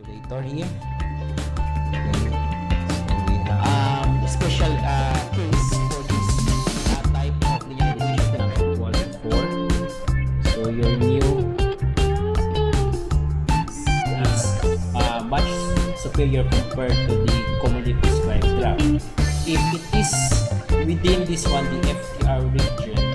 calculator here. Okay. So we have um, special uh, case for this uh, type of linear equal to 4. So your new is uh, much superior compared to the commonly prescribed graph. If it is within this one, the FTR region,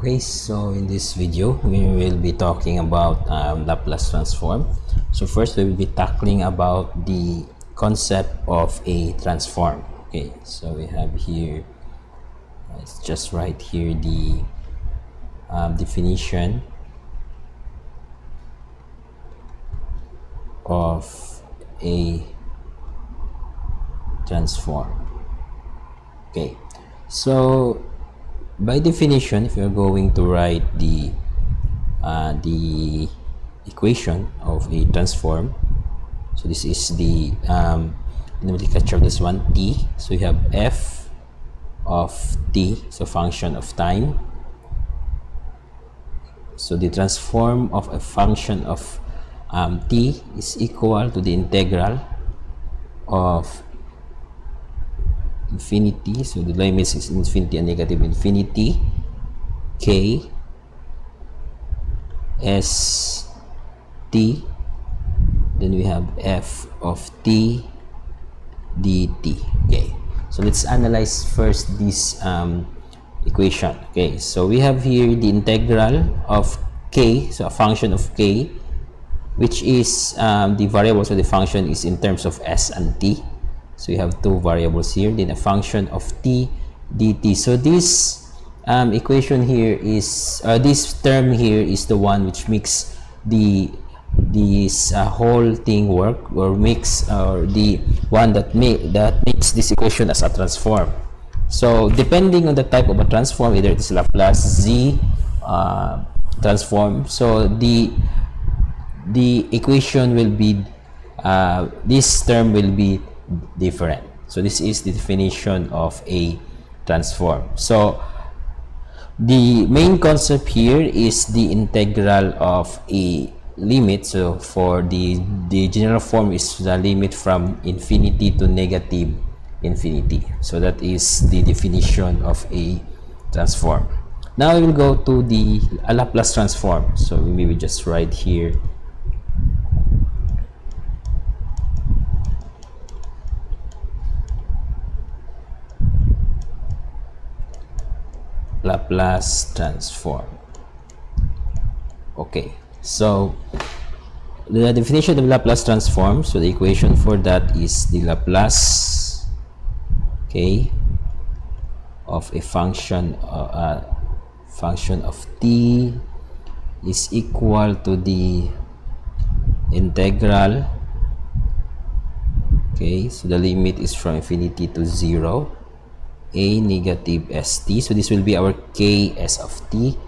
Okay, so in this video, we will be talking about um, Laplace transform. So first, we will be tackling about the concept of a transform. Okay, so we have here, let's just right here the um, definition of a transform. Okay, so by definition, if you're going to write the uh, the equation of a transform, so this is the um, nomenclature of this one t. So you have f of t, so function of time. So the transform of a function of um, t is equal to the integral of infinity so the limits is infinity and negative infinity k s t then we have f of t dt okay. So let's analyze first this um, equation okay. So we have here the integral of k so a function of k which is um, the variable so the function is in terms of s and t so you have two variables here, then a function of t dt. So this um, equation here is, uh, this term here is the one which makes the this uh, whole thing work or makes or uh, the one that make that makes this equation as a transform. So depending on the type of a transform, either it is Laplace z uh, transform, so the the equation will be uh, this term will be different. So this is the definition of a transform. So the main concept here is the integral of a limit. So for the, the general form is the limit from infinity to negative infinity. So that is the definition of a transform. Now we will go to the Laplace transform. So maybe just write here Laplace transform. Okay, so the definition of Laplace transform, so the equation for that is the Laplace, okay, of a function, uh, uh, function of t is equal to the integral, okay, so the limit is from infinity to 0 a negative st so this will be our k s of t.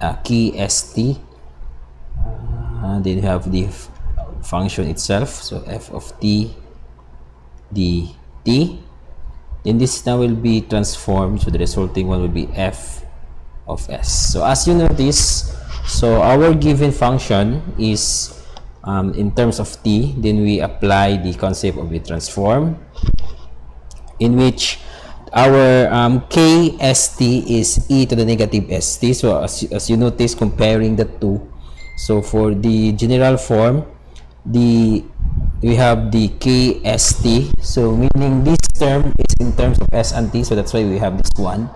Uh, key st uh, then you have the function itself. So f of t dt then this now will be transformed. So the resulting one will be f of s. So as you notice so our given function is um, in terms of t then we apply the concept of a transform in which our um, KST is e to the negative st. So as, as you notice, comparing the two. So for the general form, the we have the KST. So meaning this term is in terms of S and T. So that's why we have this one.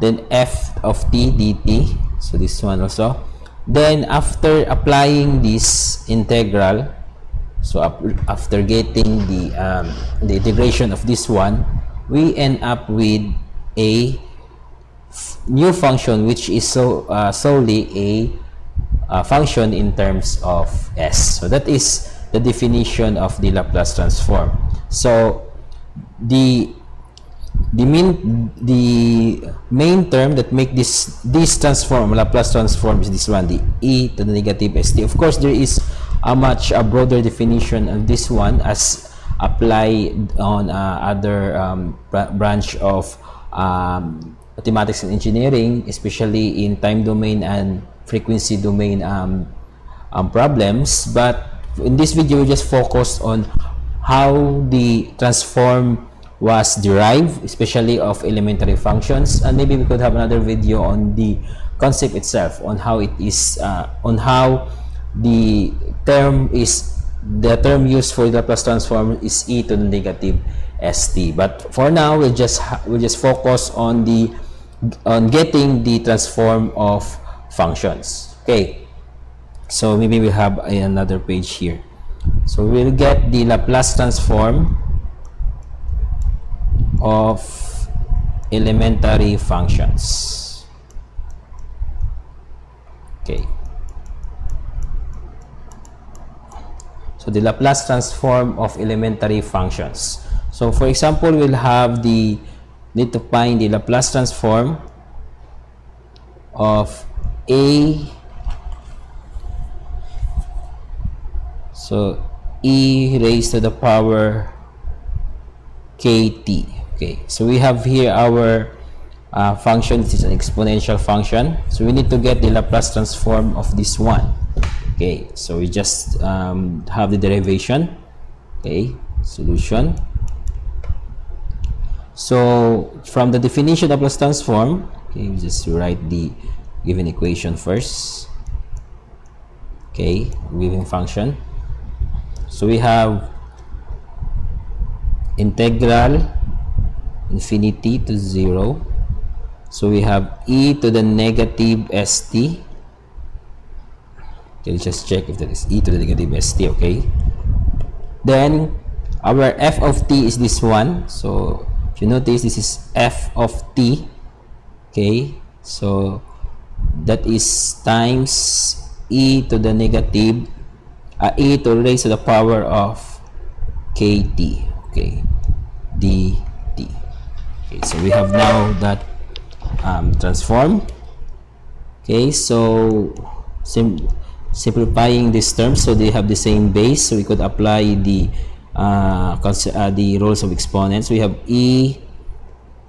Then F of T dt. So this one also. Then after applying this integral, so after getting the um, the integration of this one, we end up with a new function which is so uh, solely a uh, function in terms of s. So that is the definition of the Laplace transform. So the the main the main term that make this this transform Laplace transform is this one the e to the negative st of course there is a much a broader definition of this one as apply on uh, other um, branch of um, mathematics and engineering, especially in time domain and frequency domain um, um, problems. But in this video, we just focused on how the transform was derived, especially of elementary functions. And maybe we could have another video on the concept itself, on how it is, uh, on how the term is, the term used for the Laplace transform is e to the negative st. But for now, we'll just we'll just focus on the on getting the transform of functions. Okay. So maybe we have another page here. So we'll get the Laplace transform of elementary functions. Okay. So the Laplace transform of elementary functions. So for example, we'll have the need to find the Laplace transform of a. So e raised to the power kt okay. So we have here our uh, function. This is an exponential function. So we need to get the Laplace transform of this one okay so we just um, have the derivation okay solution. So from the definition of Laplace transform okay we just write the given equation first okay given function. So we have integral infinity to 0 so we have e to the negative st just check if that is e to the negative st okay? Then our f of t is this one. So if you notice this is f of t okay? So that is times e to the negative uh, e to raise to the power of kt okay? Dt okay so we have now that um, transform. Okay so sim simplifying these terms so they have the same base so we could apply the uh, uh, the roles of exponents. We have e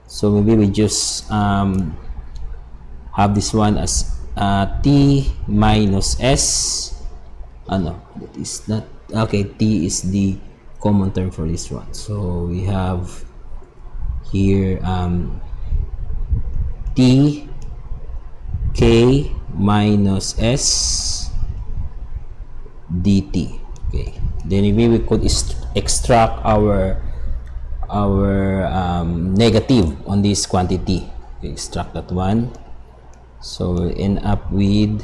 so maybe we just um, have this one as uh, t minus s. Oh no that is not okay t is the common term for this one. So we have here um, t k minus s dt okay. Then maybe we could extract our our um, negative on this quantity. Extract that one. So we'll end up with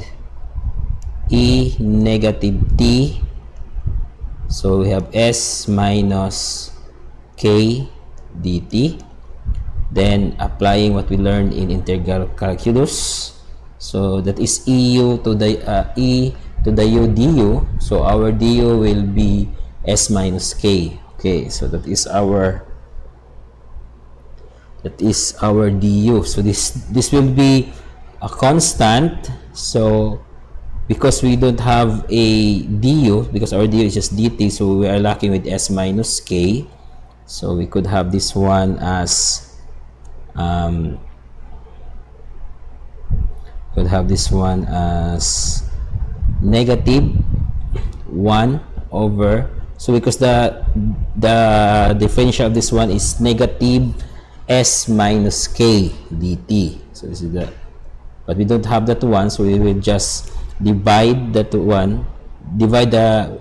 e negative t. So we have s minus k dt then applying what we learned in integral calculus. So that is eu to the uh, e to the u so our du will be s minus k. Okay so that is our that is our du so this this will be a constant. So because we don't have a du because our du is just dt so we are lacking with s minus k. So we could have this one as um, could have this one as negative 1 over so because the the differential of this one is negative s minus k dt so this is the but we don't have that one so we will just divide that one divide the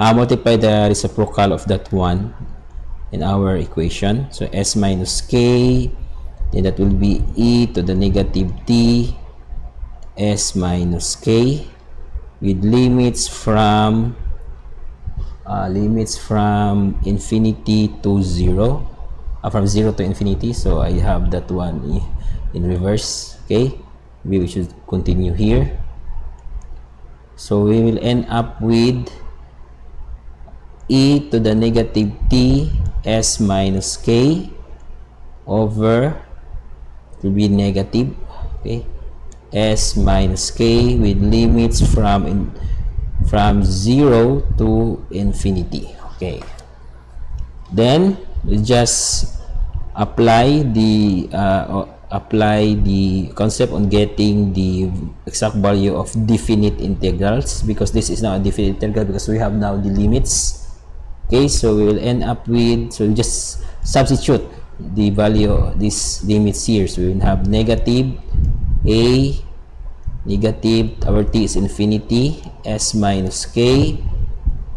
uh, multiply the reciprocal of that one in our equation. So s minus k, then that will be e to the negative t s minus k with limits from uh, limits from infinity to 0 uh, from 0 to infinity. So I have that one in reverse okay? We should continue here. So we will end up with e to the negative t s minus k over to be negative okay s minus k with limits from in, from 0 to infinity. Okay. Then we just apply the uh, apply the concept on getting the exact value of definite integrals because this is now a definite integral because we have now the limits. Okay so we will end up with so we just substitute the value of these limits here. So we will have negative a negative our t is infinity s minus k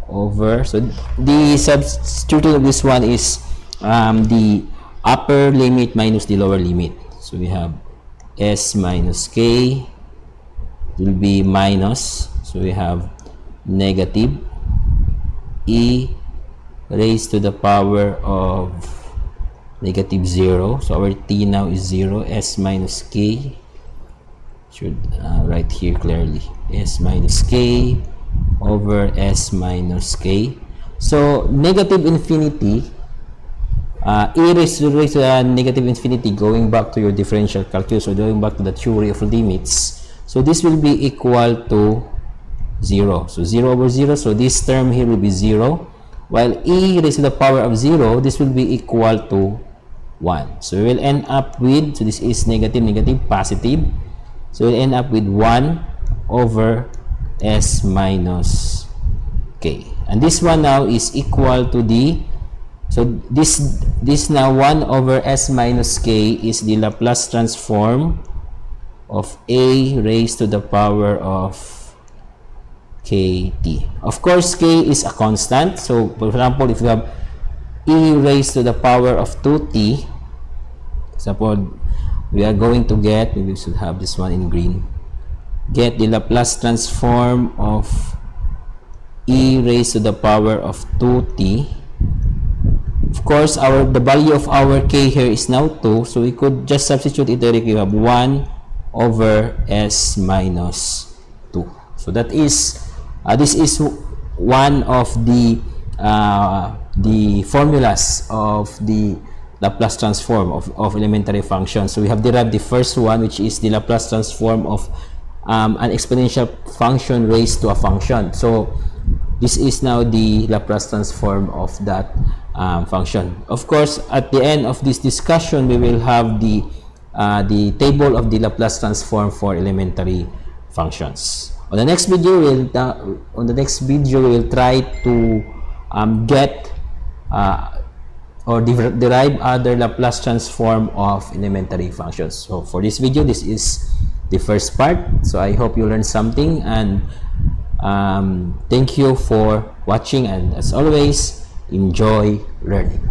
over so the substitute of this one is um, the upper limit minus the lower limit. So we have s minus k will be minus so we have negative e raised to the power of negative 0 so our t now is 0 s minus k should uh, write here clearly. S minus k over s minus k. So negative infinity uh, e raised to, raised to uh, negative infinity going back to your differential calculus or going back to the theory of limits. So this will be equal to 0 so 0 over 0 so this term here will be 0 while e raised to the power of 0 this will be equal to 1 so we will end up with so this is negative negative positive so we'll end up with 1 over s minus k and this one now is equal to the so this this now 1 over s minus k is the Laplace transform of a raised to the power of kt. Of course, k is a constant. So, for example, if you have e raised to the power of 2t, suppose we are going to get, maybe we should have this one in green, get the Laplace transform of e raised to the power of 2t of course our the value of our k here is now 2 so we could just substitute it directly we have 1 over s minus 2 so that is uh, this is one of the uh, the formulas of the Laplace transform of, of elementary functions. So we have derived the first one which is the Laplace transform of um, an exponential function raised to a function. So this is now the Laplace transform of that um, function. Of course, at the end of this discussion, we will have the uh, the table of the Laplace transform for elementary functions. On the next video, we'll uh, on the next video we will try to um, get uh, or derive other Laplace transform of elementary functions. So for this video, this is the first part. So I hope you learned something and um, thank you for watching and as always enjoy learning